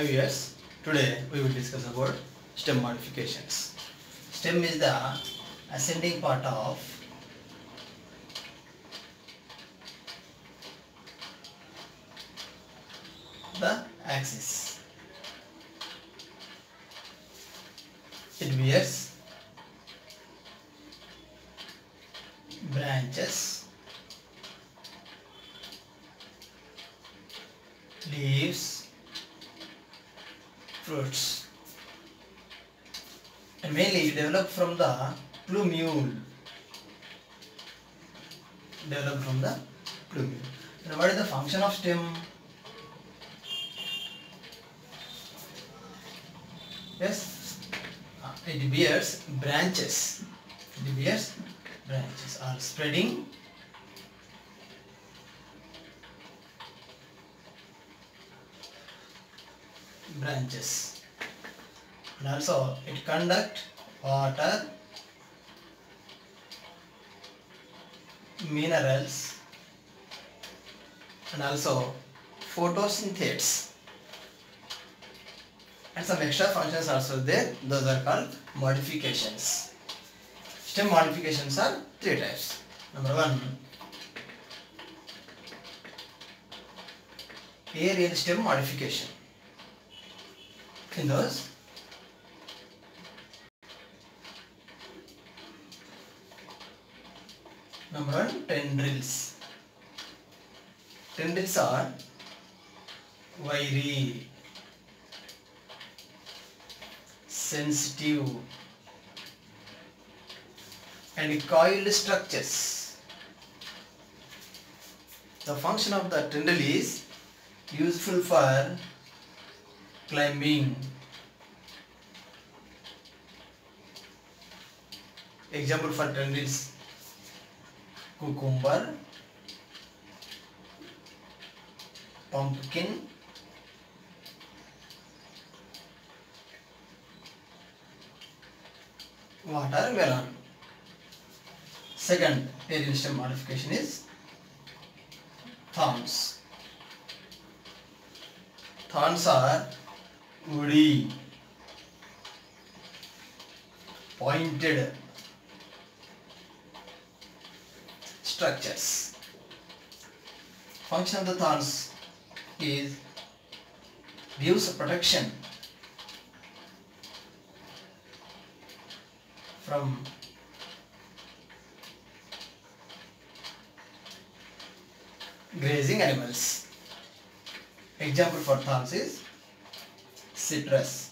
Hi viewers, today we will discuss about stem modifications. Stem is the ascending part of the axis. It bears branches, leaves, fruits and mainly developed from the plumule. Developed from the plumule. And what is the function of stem? Yes. Uh, it bears branches. It bears branches. Are spreading. Branches. And also it conduct water. Minerals. And also photosynthesis and some extra functions also there. Those are called modifications. Stem modifications are three types. Number one aerial stem modification. In those number one tendrils. Tendrils are wiry sensitive and coiled structures. The function of the tendril is useful for climbing example for tendrils cucumber pumpkin watermelon second aerial stem modification is thorns thorns are woody pointed structures function of the thorns is gives protection from grazing animals. Example for thorns is citrus,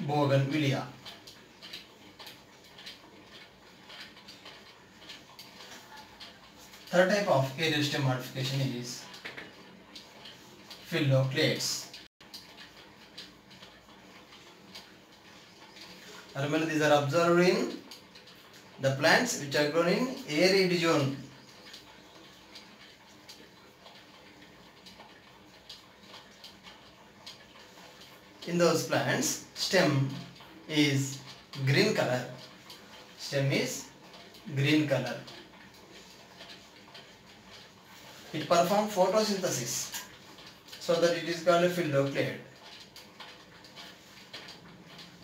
bougainvillea. Third type of aerial stem modification is phylloclades. Remember these are observed in the plants which are grown in arid zone. In those plants, stem is green color. Stem is green color. It performs photosynthesis so that it is called a phylloclade.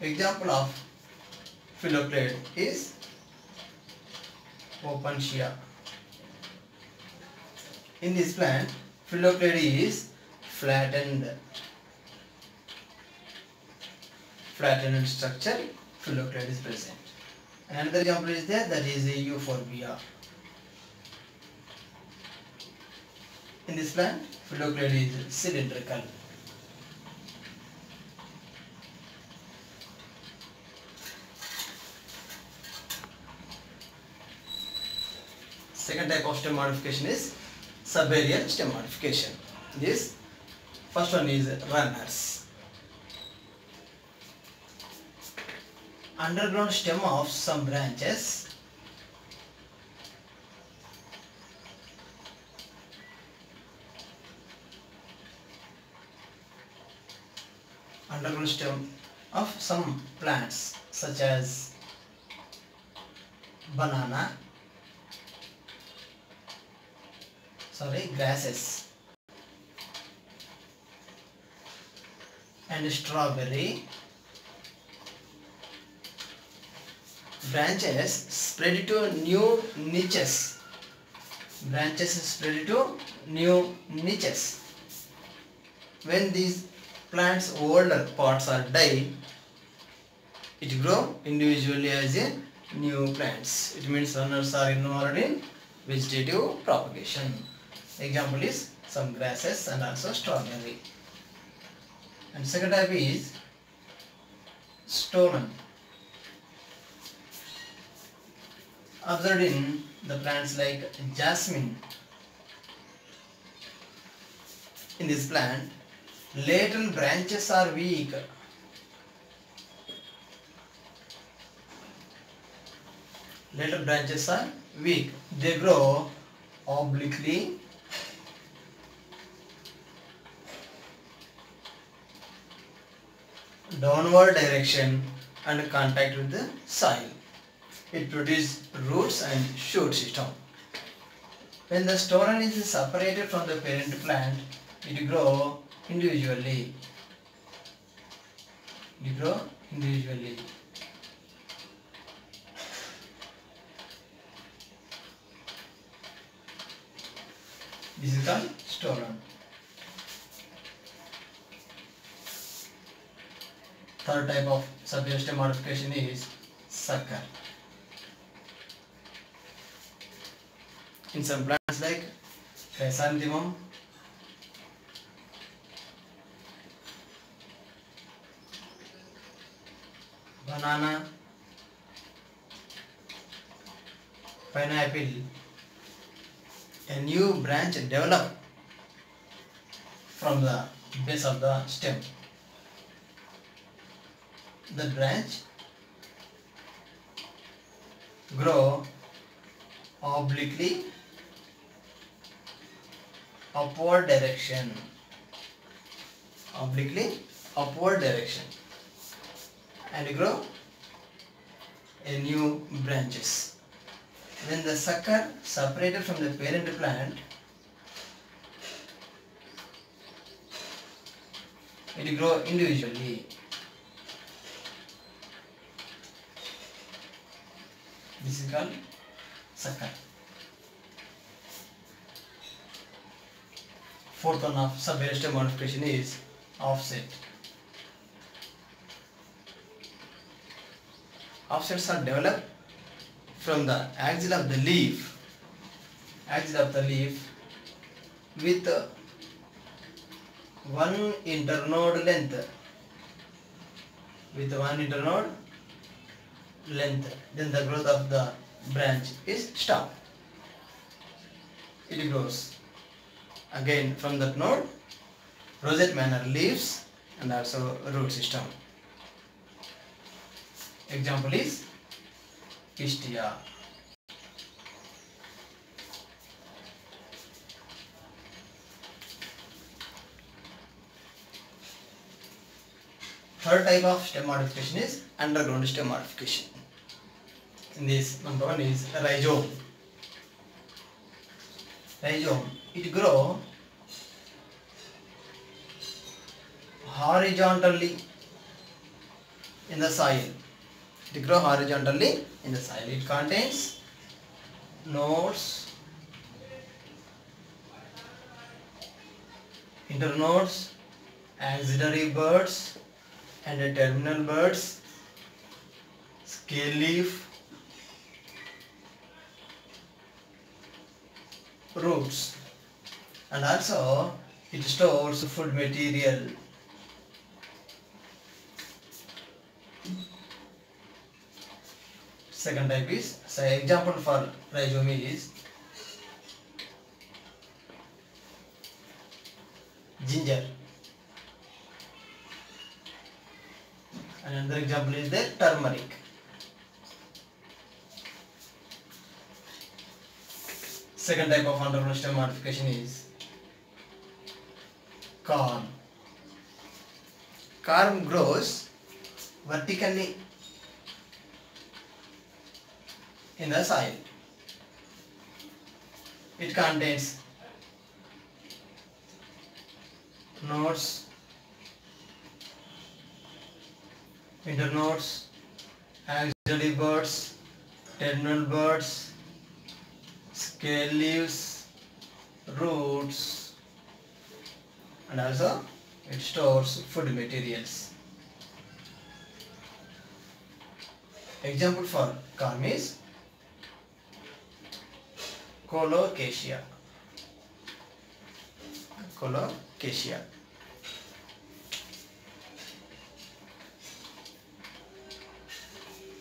Example of phylloclade is Opuntia. In this plant, phylloclade is flattened. Flattened structure, phylloclade is present. Another example is there that is a euphorbia. In this plant, phylloclade is cylindrical. Second type of stem modification is subaerial stem modification. This first one is runners. Underground stem of some branches underground stem of some plants such as banana sorry grasses and strawberry. Branches spread to new niches. Branches spread to new niches. When these plants older parts are died it grow individually as a new plants. It means runners are involved in vegetative propagation. Example is some grasses and also strawberry. And second type is stolon observed in the plants like jasmine. In this plant lateral branches are weak lateral branches are weak they grow obliquely downward direction and contact with the soil. It produces roots and shoot system. When the stolon is separated from the parent plant, it grow individually. It grow individually. This is called stolon. Third type of subgestive modification is sucker. In some plants like chrysanthemum, banana. Pineapple a new branch develop from the base of the stem the branch grow obliquely upward direction obliquely upward direction and grow a new branches when the sucker separated from the parent plant it grow individually This is called sucker. Fourth one of subvegetation modification is offset. Offsets are developed from the axil of the leaf, axil of the leaf with uh, one internode length, with one internode length then the growth of the branch is stopped. It grows again from that node rosette manner leaves and also root system example is pistia third type of stem modification is underground stem modification in this number one is rhizome rhizome it grow horizontally in the soil it grow horizontally in the soil it contains nodes. Internodes axillary buds and the terminal buds scale leaf. Roots. And also it stores food material second type is say example for rhizome is ginger and another example is the turmeric second type of underground stem modification is corn corn grows vertically in the soil it contains nodes internodes, axillary buds, terminal buds, scale leaves, roots, and also it stores food materials. Example for corm is colocasia. Colocasia.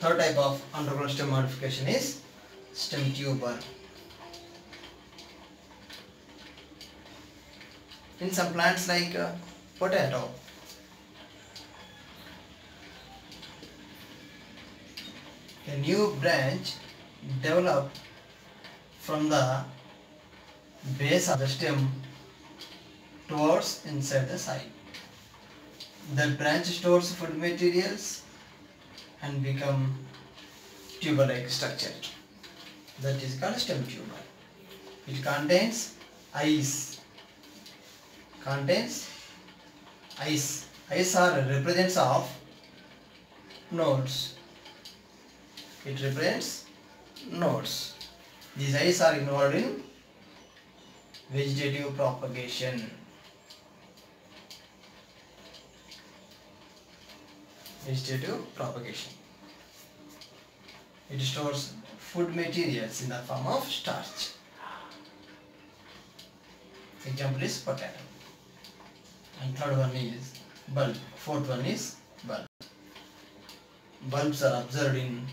Third type of underground stem modification is stem tuber. In some plants like uh, potato, a new branch develop from the base of the stem towards inside the side. The branch stores food materials and become tuber-like structure. That is called stem tuber. It contains eyes. Contains eyes. Eyes are represents of nodes. It represents nodes. These eyes are involved in vegetative propagation. Vegetative propagation. It stores food materials in the form of starch. Example is potato. And third one is bulb. Fourth one is bulb. Bulbs are observed in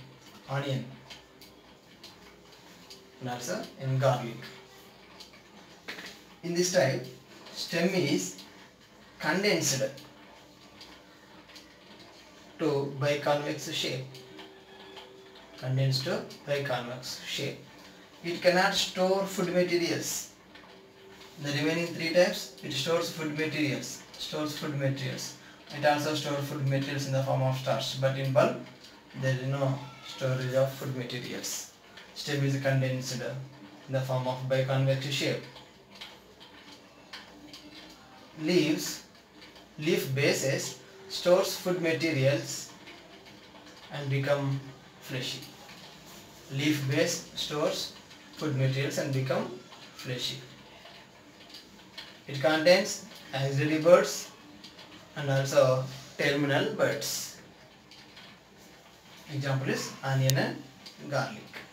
onion and also in garlic. In this type, stem is condensed to biconvex shape. Condensed to biconvex shape. It cannot store food materials. The remaining three types, it stores food materials. Stores food materials. It also stores food materials in the form of starch. But in bulb, there is no storage of food materials. Stem is condensed in the form of biconvex shape. Leaves, leaf bases stores food materials and become fleshy. Leaf base stores food materials and become fleshy. It contains axillary buds and also terminal buds. Example is onion and garlic.